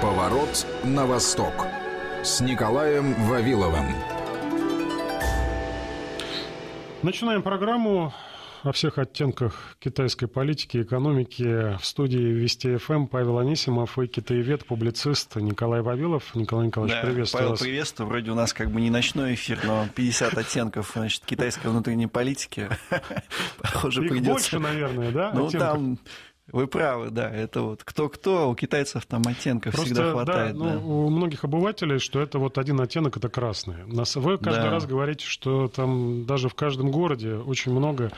Поворот на восток с Николаем Вавиловым. Начинаем программу о всех оттенках китайской политики и экономики в студии Вести ФМ Павел Анисимов и китаевед, публицист Николай Вавилов. Николай Николаевич, да, приветствую Павел, вас. приветствую. Вроде у нас как бы не ночной эфир, но 50 оттенков значит, китайской внутренней политики. Похоже, Их придется... больше, наверное, да? Ну, оттенков? там вы правы, да, это вот кто-кто, у китайцев там оттенков Просто, всегда хватает. Да, да. Ну, у многих обывателей, что это вот один оттенок, это красный. Вы каждый да. раз говорите, что там даже в каждом городе очень много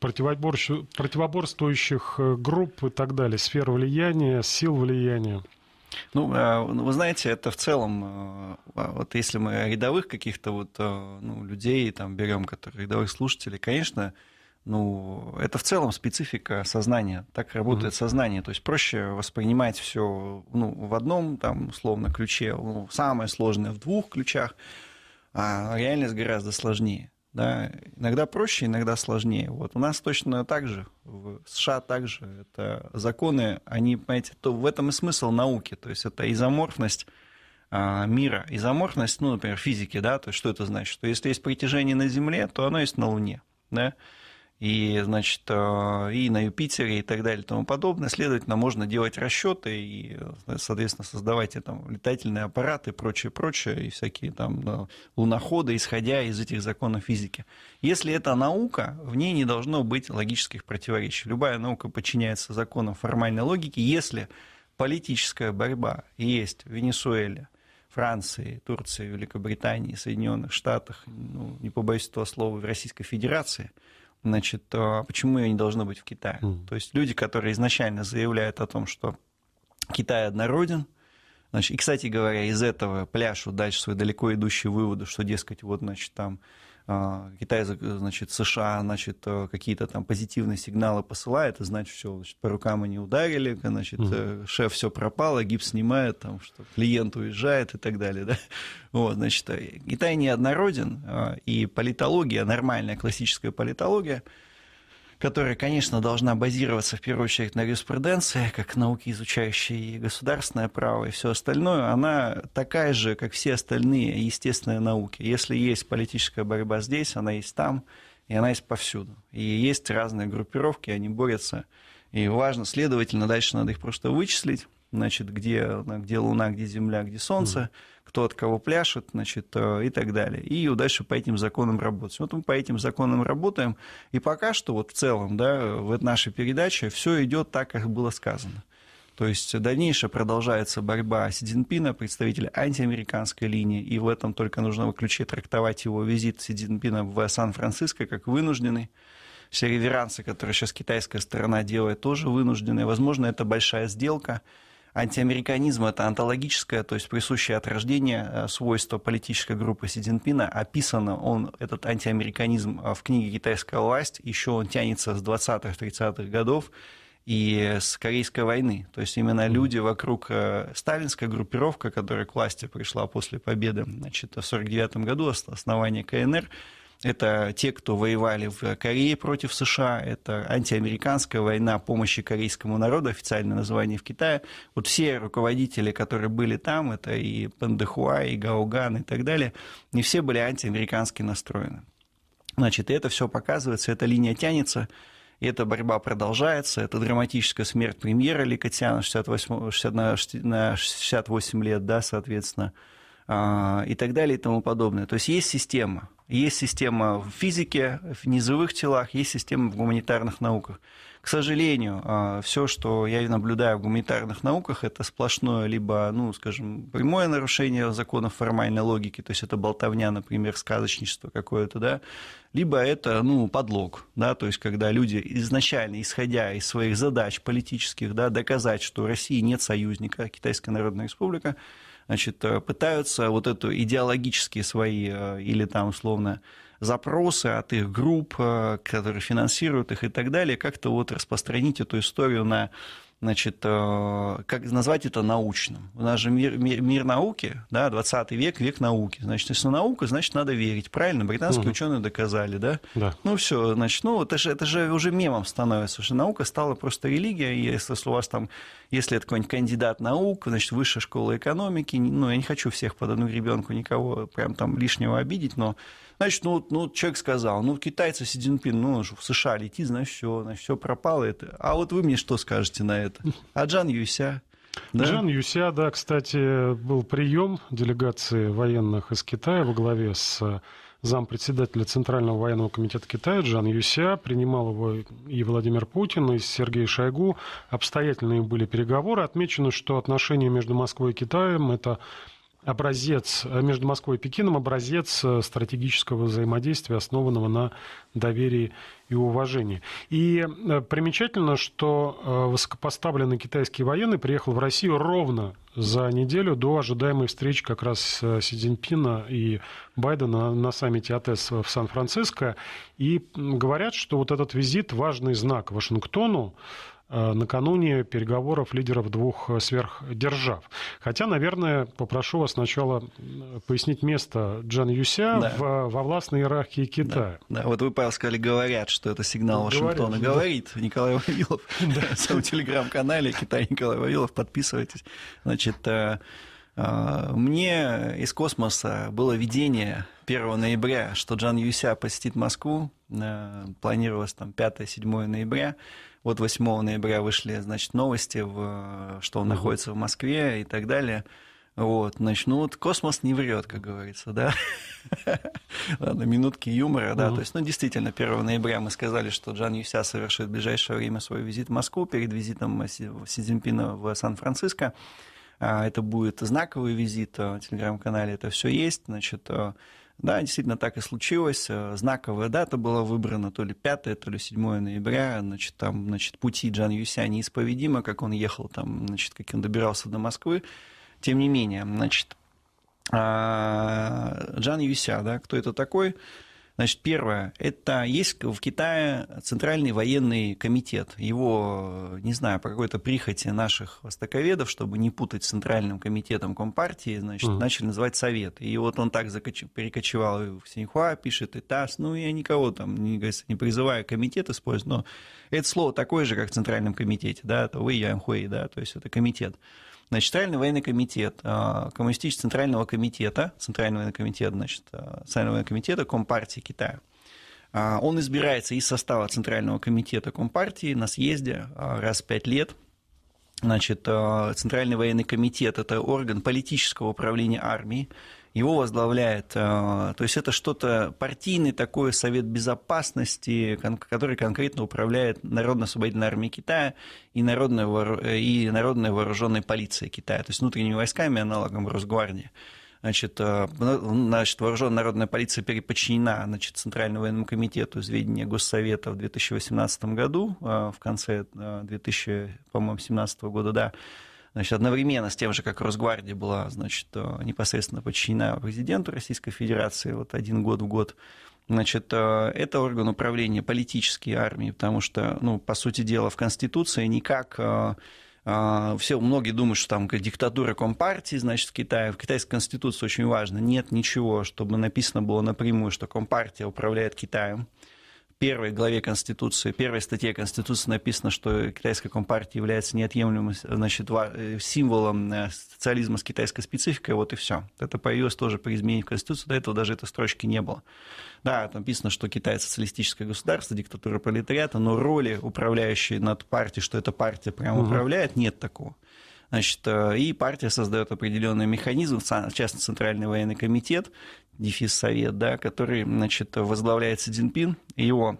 противоборствующих э, групп и так далее, сфер влияния, сил влияния. Ну, а, вы знаете, это в целом, э, а, вот если мы рядовых каких-то вот э, ну, людей там берем, которые рядовых слушателей, конечно, ну, это в целом специфика сознания. Так работает mm-hmm. сознание. То есть проще воспринимать все ну, в одном, там, условно, ключе, ну, самое сложное в двух ключах, а реальность гораздо сложнее. Да, иногда проще, иногда сложнее. Вот у нас точно так же, в США также. Это законы, они, понимаете, то в этом и смысл науки. То есть это изоморфность а, мира. Изоморфность, ну, например, физики, да, то есть что это значит? Что если есть притяжение на Земле, то оно есть на Луне, да и, значит, э, и на Юпитере и так далее и тому подобное. Следовательно, можно делать расчеты и, соответственно, создавать там летательные аппараты и прочее, прочее, и всякие там луноходы, исходя из этих законов физики. Если это наука, в ней не должно быть логических противоречий. Любая наука подчиняется законам формальной логики, если политическая борьба есть в Венесуэле, Франции, Турции, Великобритании, Соединенных Штатах, ну, не побоюсь этого слова, в Российской Федерации – значит, почему ее не должно быть в Китае? Mm. То есть люди, которые изначально заявляют о том, что Китай однороден, значит, и, кстати говоря, из этого пляшут дальше свои далеко идущие выводы, что, дескать, вот, значит, там а, Китай, значит, США, значит, э, какие-то там позитивные сигналы посылает, и значит, все, значит, по рукам они ударили, значит, угу. шеф все пропало, гипс снимает, там, что клиент уезжает и так далее, да. Вот, значит, э, Китай неоднороден, а, и политология, нормальная классическая политология, которая, конечно, должна базироваться в первую очередь на юриспруденции, как науки, изучающие государственное право и все остальное, она такая же, как все остальные естественные науки. Если есть политическая борьба здесь, она есть там, и она есть повсюду. И есть разные группировки, они борются. И важно, следовательно, дальше надо их просто вычислить, значит, где, где Луна, где Земля, где Солнце, mm кто от кого пляшет, значит, э, и так далее. И дальше по этим законам работать. Вот мы по этим законам работаем, и пока что вот в целом, да, в нашей передаче все идет так, как было сказано. То есть дальнейшая продолжается борьба Си Цзиньпина, представителя антиамериканской линии, и в этом только нужно ключе трактовать его визит Си Цзиньпина в Сан-Франциско как вынужденный. Все реверансы, которые сейчас китайская сторона делает, тоже вынужденные. Возможно, это большая сделка, Антиамериканизм – это антологическое, то есть присущее от рождения э, свойство политической группы Си Цзиньпина. Описано он, этот антиамериканизм, э, в книге «Китайская власть». Еще он тянется с 20-30-х годов и с Корейской войны. То есть именно люди вокруг э, сталинская группировка, которая к власти пришла после победы значит, в 1949 году, основания КНР – это те, кто воевали в Корее против США, это антиамериканская война помощи корейскому народу, официальное название в Китае. Вот все руководители, которые были там, это и Пандехуа, и Гауган и так далее, не все были антиамерикански настроены. Значит, и это все показывается, эта линия тянется, и эта борьба продолжается. Это драматическая смерть премьера Ликотяна 68, 60, на 68 лет, да, соответственно, а, и так далее и тому подобное. То есть есть система, есть система в физике, в низовых телах, есть система в гуманитарных науках. К сожалению, а, все, что я наблюдаю в гуманитарных науках, это сплошное либо, ну, скажем, прямое нарушение законов формальной логики, то есть это болтовня, например, сказочничество какое-то, да, либо это, ну, подлог, да, то есть когда люди изначально, исходя из своих задач политических, да, доказать, что у России нет союзника, Китайская Народная Республика, значит, э, пытаются вот эту идеологические свои э, или там условно запросы от их групп, э, которые финансируют их и так далее, как-то вот распространить эту историю на значит, как назвать это научным. У нас же мир, мир, мир науки, да, 20 век, век науки. Значит, если наука, значит, надо верить. Правильно? Британские угу. ученые доказали, да? Да. Ну, все, значит, ну, это же, это же уже мемом становится, что наука стала просто религия, и если у вас там, если это какой-нибудь кандидат наук, значит, высшая школа экономики, ну, я не хочу всех под одну ребенку никого прям там лишнего обидеть, но Значит, ну, ну человек сказал, ну, китайцы Си Цзиньпин, ну, в США летит, значит, все, значит, все пропало это. А вот вы мне что скажете на это? А Джан Юся? Да? Джан Юся, да, кстати, был прием делегации военных из Китая во главе с зампредседателя Центрального военного комитета Китая Джан Юся. Принимал его и Владимир Путин, и Сергей Шойгу. Обстоятельные были переговоры. Отмечено, что отношения между Москвой и Китаем – это образец э, между Москвой и Пекином, образец э, стратегического взаимодействия, основанного на доверии и уважении. И э, примечательно, что высокопоставленный китайский военный приехал в Россию ровно за неделю до ожидаемой встречи как раз Си Цзиньпина и Байдена на саммите АТС в Сан-Франциско. И говорят, что вот этот визит важный знак Вашингтону, накануне переговоров лидеров двух сверхдержав. Хотя, наверное, попрошу вас сначала пояснить место Джан Юся да. в, во властной иерархии Китая. Да. да, вот вы, Павел, сказали, говорят, что это сигнал Вашингтона. Говорят, Говорит да. Николай Вавилов в своем телеграм-канале Китай Николай Вавилов. Подписывайтесь. Значит, э, э, мне из космоса было видение 1 ноября, что Джан Юся посетит Москву. Планировалось там 5-7 ноября. Вот 8 ноября вышли, значит, новости, в, что он находится в Москве и так далее. Вот, значит, ну вот космос не врет, как говорится, да. Ладно, минутки юмора, да. То есть, ну, действительно, 1 ноября мы сказали, что Джан Юся совершит в ближайшее время свой визит в Москву перед визитом Си Цзиньпина в Сан-Франциско. А, это будет знаковый визит в телеграм-канале, это все есть. Значит, да, действительно так и случилось. Э, знаковая дата была выбрана, то ли 5, то ли 7 ноября. Значит, там, значит, пути Джан Юся неисповедимо, как он ехал там, значит, как он добирался до Москвы. Тем не менее, значит, а, Джан Юся, да, кто это такой? Значит, первое, это есть в Китае Центральный военный комитет. Его, не знаю, по какой-то прихоти наших востоковедов, чтобы не путать с Центральным комитетом Компартии, значит, mm. начали называть Совет. И вот он так закоч... перекочевал и в Синьхуа, пишет, и ТАСС. Ну, я никого там, не, не призываю комитет использовать, но это слово такое же, как в Центральном комитете, да, это Вэй Янхуэй, да, то есть это комитет. Значит, Центральный военный комитет, а, коммунистический центрального комитета, Центральный военный комитет, значит, а, Центрального военного комитета Компартии Китая. А, он избирается из состава Центрального комитета Компартии на съезде раз в пять лет. Значит, Центральный военный комитет – это орган политического управления армией, его возглавляет, э, то есть это что-то партийный такой совет безопасности, который конкретно управляет Народно-освободительной армией Китая и Народной, и Народной вооруженной полицией Китая, то есть внутренними войсками, аналогом Росгвардии. Значит, э, значит, вооруженная народная полиция переподчинена значит, Центральному военному комитету из ведения Госсовета в 2018 году, э, в конце 2017 года, да, значит, одновременно с тем же, как Росгвардия была значит, э, непосредственно подчинена президенту Российской Федерации вот один год в год, Значит, э, это орган управления политической армией, потому что, ну, по сути дела, в Конституции никак э, все, многие думают, что там диктатура Компартии, значит, в Китае. В китайской конституции очень важно. Нет ничего, чтобы написано было напрямую, что Компартия управляет Китаем первой главе Конституции, первой статье Конституции написано, что китайская компартия является неотъемлемым значит, э, символом э, социализма с китайской спецификой, вот и все. Это появилось тоже при изменении в Конституции, до этого даже этой строчки не было. Да, там написано, что Китай социалистическое государство, диктатура пролетариата, но роли управляющей над партией, что эта партия прямо угу. управляет, нет такого. Значит, э, и партия создает определенный механизм, в частности, Центральный военный комитет, дефис Совет, да, который, значит, возглавляет Цзиньпин, его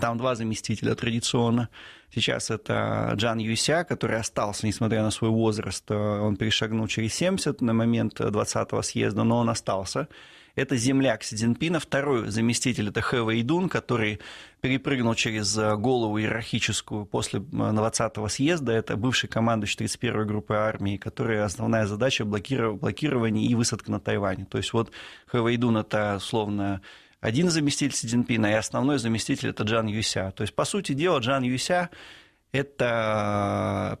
там два заместителя традиционно. Сейчас это Джан Юся, который остался, несмотря на свой возраст, э, он перешагнул через 70 на момент 20-го съезда, но он остался. Это земляк Си Цзиньпина. Второй заместитель – это Хэ Вэйдун, который перепрыгнул через э, голову иерархическую после 20-го съезда. Это бывший командующий 31-й группы армии, которая основная задача – блокирование и высадка на Тайване. То есть вот Хэ Вэйдун – это, условно, один заместитель Си Цзиньпина, и основной заместитель – это Джан Юся. То есть, по сути дела, Джан Юся Это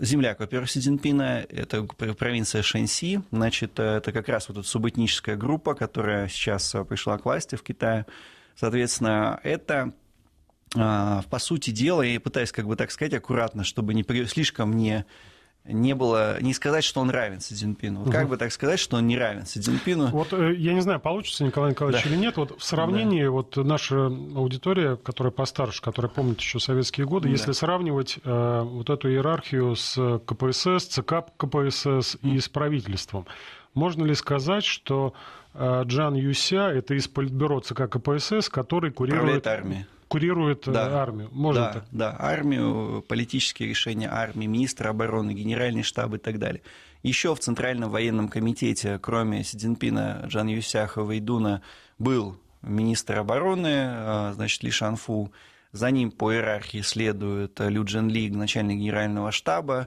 земляк, во-первых, Си Цзиньпина, это провинция Шэньси, значит, это как раз вот эта субэтническая группа, которая сейчас пришла к власти в Китае. Соответственно, это по сути дела, я пытаюсь как бы так сказать аккуратно, чтобы не слишком не не было, не сказать, что он равен Си Цзиньпину. Вот угу. Как бы так сказать, что он не равен Си Цзиньпину? Вот э, я не знаю, получится Николай Николаевич да. или нет. Вот в сравнении, да. вот наша аудитория, которая постарше, которая помнит еще советские годы, да. если сравнивать э, вот эту иерархию с КПСС, ЦК КПСС mm. и с правительством, можно ли сказать, что э, Джан Юся это из политбюро ЦК КПСС, который курирует... армией курирует э, да. армию. Можно да, так? Да, армию, политические решения армии, министр обороны, генеральный штаб и так далее. Еще в Центральном военном комитете, кроме Си Цзиньпина, Джан Юсяха, Вейдуна, был министр обороны, э, значит, Ли Шанфу. За ним по иерархии следует Лю Джен Ли, начальник генерального штаба.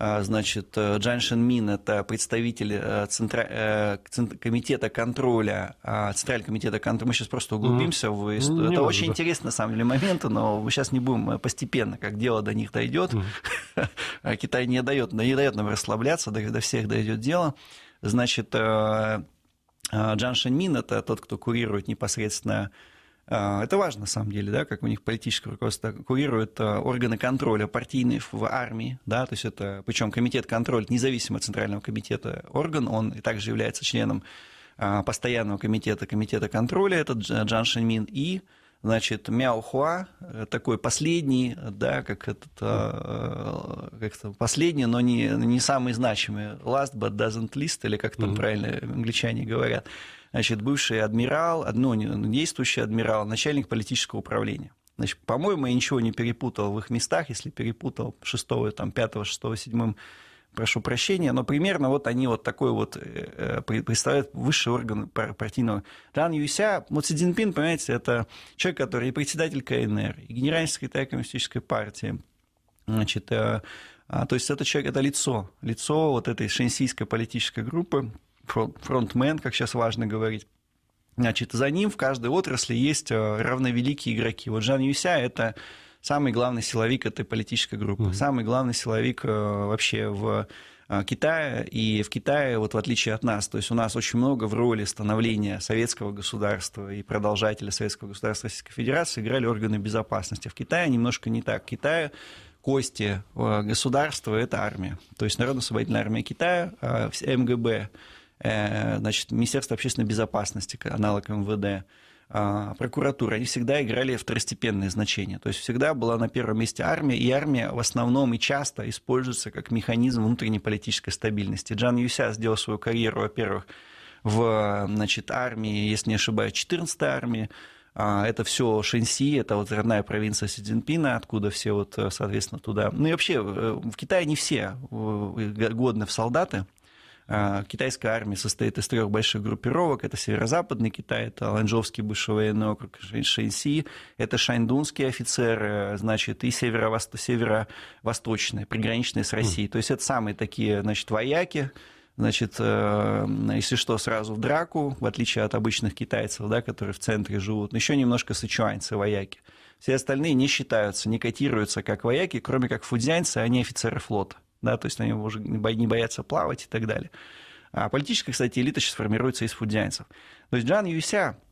А, значит, э, Джан Шен Мин – это представитель э, центра... Э, комитета контроля, а, Центрального комитета контроля. Мы сейчас просто углубимся mm. в историю. Это очень да. интересный, на самом деле, момент, но мы сейчас не будем постепенно, как дело до них дойдет. Mm. Китай не дает, не дает нам расслабляться, до, всех дойдет дело. Значит, Джан Шен Мин – это тот, кто курирует непосредственно а, это важно, на самом деле, да, как у них политическое руководство курирует а, органы контроля партийные в армии, да, то есть это, причем комитет контроля, независимо от Центрального комитета орган, он также является членом а, постоянного комитета, комитета контроля, этот Джан Шенмин, и Значит, Мяо Хуа, э, такой последний, да, как этот, как -то последний, но не, не самый значимый, last but doesn't least, или как там mm-hmm. правильно англичане говорят значит, бывший адмирал, ну, действующий адмирал, начальник политического управления. Значит, по-моему, я ничего не перепутал в их местах, если перепутал шестого, там, пятого, шестого, седьмым, прошу прощения, но примерно вот они вот такой вот э, э, представляют высший орган партийного. Дан Юся, вот Си Цзиньпин, понимаете, это человек, который и председатель КНР, и генеральный секретарь коммунистической партии, значит, э, а, то есть это человек, это лицо, лицо вот этой шенсийской политической группы, фронтмен, как сейчас важно говорить. Значит, за ним в каждой отрасли есть равновеликие игроки. Вот Жан Юся – это самый главный силовик этой политической группы, mm-hmm. самый главный силовик э, вообще в э, Китае, и в Китае, вот в отличие от нас, то есть у нас очень много в роли становления советского государства и продолжателя советского государства Российской Федерации играли органы безопасности. В Китае немножко не так. В Китае кости государства – это армия. То есть Народно-освободительная армия Китая, МГБ – Э, значит, Министерство общественной безопасности, аналог МВД, прокуратура, они всегда играли второстепенное значение. То есть всегда была на первом месте армия, и армия в основном и часто используется как механизм внутренней политической стабильности. Джан Юся сделал свою карьеру, во-первых, в значит, армии, если не ошибаюсь, 14-й армии, а, это все Шэньси, это вот родная провинция Си Цзиньпина, откуда все вот, соответственно, туда. Ну и вообще э, в Китае не все э, годны в солдаты, а, китайская армия состоит из трех больших группировок. Это северо-западный Китай, это Ланчжовский бывший военный округ Шэньси, это шаньдунские офицеры, значит, и северо-восточные, приграничные с Россией. То есть это самые такие, значит, вояки, значит, э, если что, сразу в драку, в отличие от обычных китайцев, да, которые в центре живут. Еще немножко сычуаньцы, вояки. Все остальные не считаются, не котируются как вояки, кроме как фудзяньцы, они офицеры флота да, то есть они уже не боятся плавать и так далее. А политическая, кстати, элита сейчас формируется из фудзянцев. То есть Джан Юся –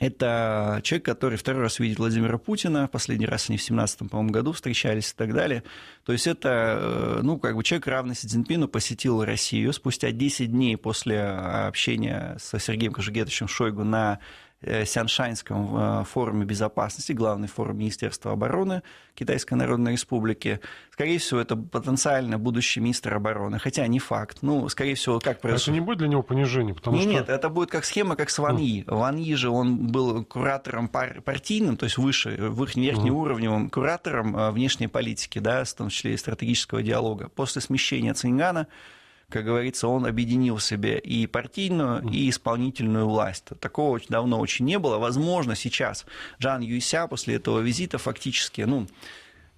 это человек, который второй раз видит Владимира Путина, последний раз они в 17 по-моему, году встречались и так далее. То есть это, э, ну, как бы человек, равный Си Цзиньпину, посетил Россию спустя 10 дней после общения с Сергеем Кожугетовичем Шойгу на Э, Сяншаньском э, форуме безопасности, главный форум Министерства обороны Китайской Народной Республики. Скорее всего, это потенциально будущий министр обороны, хотя не факт. Ну, скорее всего, как произошло... Это не будет для него понижение, потому нет, что... Нет, это будет как схема, как с Ван Yi. Mm. Ван Yi же, он был куратором партийным, то есть выше, верхнеуровневым mm. куратором э, внешней политики, да, в том числе и стратегического диалога. После смещения Цингана как говорится, он объединил в себе и партийную, и исполнительную власть. Такого очень давно очень не было. Возможно, сейчас Жан Юйся после этого визита фактически, ну,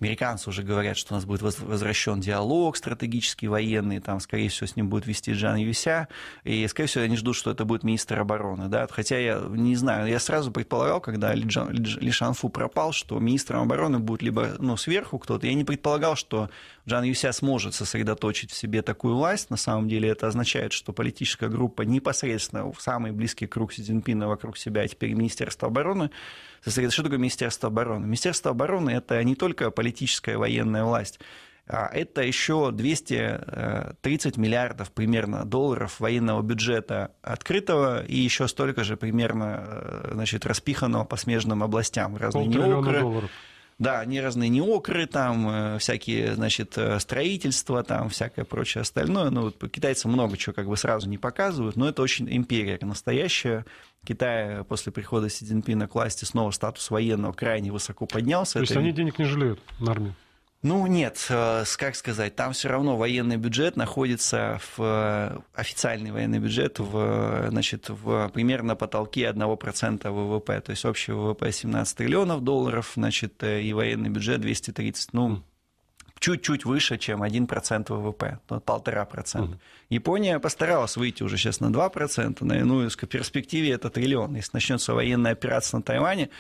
Американцы уже говорят, что у нас будет возвращен диалог стратегический, военный, там, скорее всего, с ним будет вести Джан Юся, и, скорее всего, они ждут, что это будет министр обороны, да, хотя я не знаю, я сразу предполагал, когда Ли, Джан, Ли Шанфу пропал, что министром обороны будет либо, ну, сверху кто-то, я не предполагал, что Джан Юся сможет сосредоточить в себе такую власть, на самом деле это означает, что политическая группа непосредственно в самый близкий круг Си Цзиньпина вокруг себя, а теперь Министерство обороны, что такое Министерство обороны? Министерство обороны – это не только политическая военная власть, а это еще 230 миллиардов примерно долларов военного бюджета открытого и еще столько же примерно э, значит, распиханного по смежным областям. Разные неокры, долларов. Да, они разные неокры, там э, всякие, значит, э, строительства, там всякое прочее остальное. Ну, вот китайцы много чего как бы сразу не показывают, но это очень империя настоящая. Китай после прихода Си Цзиньпина к власти снова статус военного крайне высоко поднялся. То есть это... они денег не жалеют на армию? Ну нет, э, как сказать, там все равно военный бюджет находится в э, официальный военный бюджет в, значит, в примерно потолке 1% ВВП, то есть общий ВВП 17 триллионов долларов, значит, э, и военный бюджет 230, ну, чуть-чуть выше, чем 1% ВВП, полтора процента. Япония постаралась выйти уже сейчас на 2%, ну, в перспективе это триллион. Если начнется военная операция на Тайване,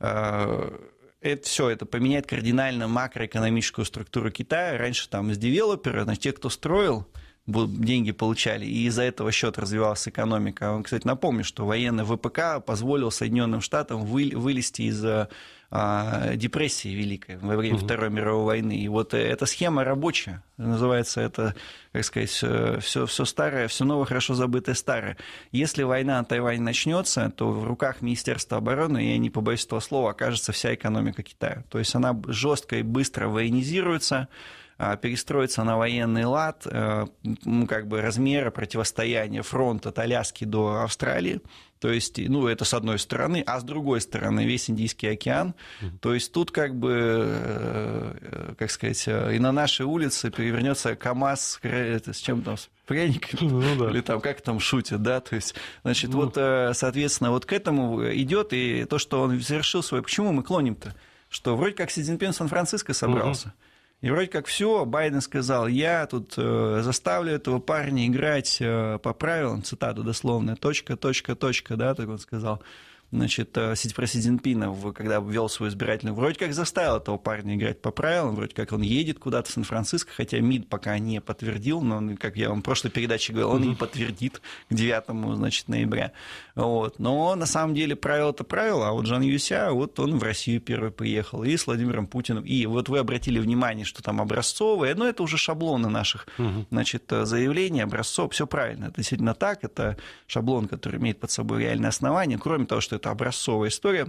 это все это поменяет кардинально макроэкономическую структуру Китая. Раньше там из девелопера, значит, те, кто строил, деньги получали, и из-за этого счет развивалась экономика. Кстати, напомню, что военный ВПК позволил Соединенным Штатам вылезти из а, депрессии великой во время угу. Второй мировой войны. И вот эта схема рабочая. Называется это, как сказать, все, все старое, все новое, хорошо забытое старое. Если война на Тайване начнется, то в руках Министерства обороны, я не побоюсь этого слова, окажется вся экономика Китая. То есть она жестко и быстро военизируется, а, перестроиться на военный лад, э, как бы размера противостояния фронта от Аляски до Австралии. То есть, ну, это с одной стороны, а с другой стороны весь Индийский океан. То есть тут как бы, э, как сказать, э, и на нашей улице перевернется КАМАЗ с чем там, с пряниками, ну, да. или там как там шутят, да, то есть, значит, ну. вот, соответственно, вот к этому идет и то, что он совершил свое, почему мы клоним-то? Что вроде как Си Цзиньпин в Сан-Франциско собрался. Угу. И вроде как все, Байден сказал, я тут э, заставлю этого парня играть э, по правилам, цитату дословно, точка, точка, точка, да, так он сказал значит, э, про Си Цзиньпина, когда ввел свою избирательную, вроде как заставил этого парня играть по правилам, вроде как он едет куда-то в Сан-Франциско, хотя МИД пока не подтвердил, но, как я вам в прошлой передаче говорил, он не подтвердит к 9 значит, ноября. Вот. Но на самом деле правило это правило, а вот Жан Юся, вот он в Россию первый приехал, и с Владимиром Путиным. И вот вы обратили внимание, что там образцовые, но это уже шаблоны наших значит, заявлений, образцов, все правильно, это действительно так, это шаблон, который имеет под собой реальное основание, кроме того, что это образцовая история,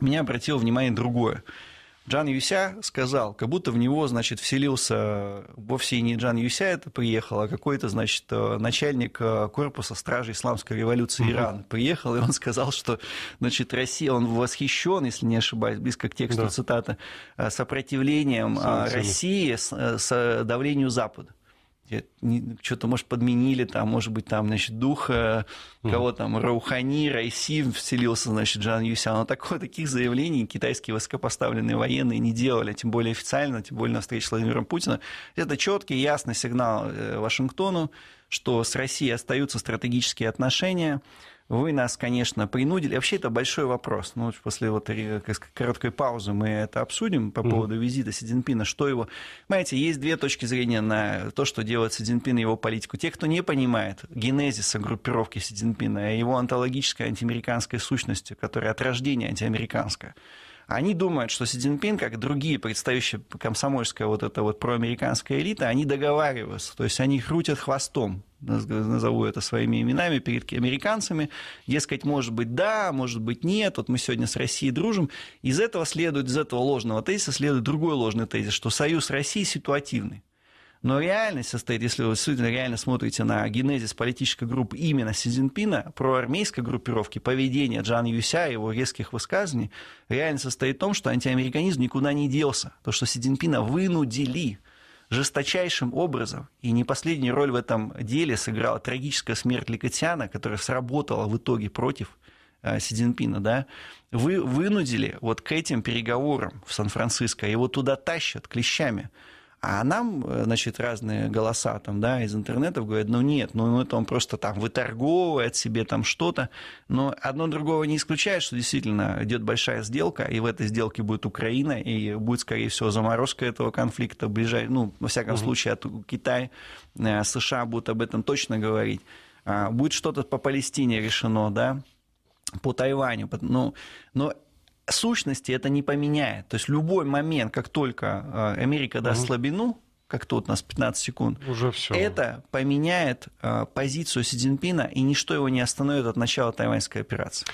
меня обратило внимание другое. Джан Юся сказал, как будто в него, значит, вселился вовсе не Джан Юся это приехал, а какой-то, значит, э, начальник э, корпуса стражи исламской революции Ирана приехал, и он сказал, что, значит, Россия, он восхищен, если не ошибаюсь, близко к тексту да. цитата, э, сопротивлением России с, с давлению Запада что-то, может, подменили, там, может быть, там, значит, дух кого там, Раухани, Райси вселился, значит, Джан Юся. Но такое, таких заявлений китайские высокопоставленные военные не делали, тем более официально, тем более на встрече с Владимиром Путиным. Это четкий, ясный сигнал э, Вашингтону, что с Россией остаются стратегические отношения, вы нас, конечно, принудили. Вообще это большой вопрос. Ну, после вот короткой паузы мы это обсудим по поводу визита Си Цзиньпина. Что его... Понимаете, есть две точки зрения на то, что делает Си Цзиньпин и его политику. Те, кто не понимает генезиса группировки Си Цзиньпина, его антологической антиамериканской сущностью, которая от рождения антиамериканская, они думают, что Си Цзиньпин, как другие представители комсомольская вот эта вот проамериканская элита, они договариваются, то есть они крутят хвостом, назову это своими именами, перед американцами, дескать, может быть, да, может быть, нет, вот мы сегодня с Россией дружим. Из этого следует, из этого ложного тезиса следует другой ложный тезис, что союз России ситуативный. Но реальность состоит, если вы действительно реально смотрите на генезис политической группы именно Си Цзиньпина, про армейской группировки, поведение Джан Юся, его резких высказываний, реальность состоит в том, что антиамериканизм никуда не делся. То, что Си Цзиньпина вынудили жесточайшим образом, и не последнюю роль в этом деле сыграла трагическая смерть Ликотяна, которая сработала в итоге против Си Цзиньпина, да, вы вынудили вот к этим переговорам в Сан-Франциско, его туда тащат клещами. А нам, э, значит, разные голоса там, да, из интернетов говорят, ну нет, ну это он просто там выторговывает себе там что-то. Но одно другого не исключает, что действительно идет большая сделка, и в этой сделке будет Украина, и будет, скорее всего, заморозка этого конфликта ближай, ну, во всяком угу. случае, от Китая, э, США будут об этом точно говорить. А, будет что-то по Палестине решено, да, по Тайваню. Ну, но сущности это не поменяет. То есть любой момент, как только э, Америка даст угу. слабину, как тут у нас 15 секунд, Уже все. это поменяет э, позицию Си Цзиньпина, и ничто его не остановит от начала тайваньской операции.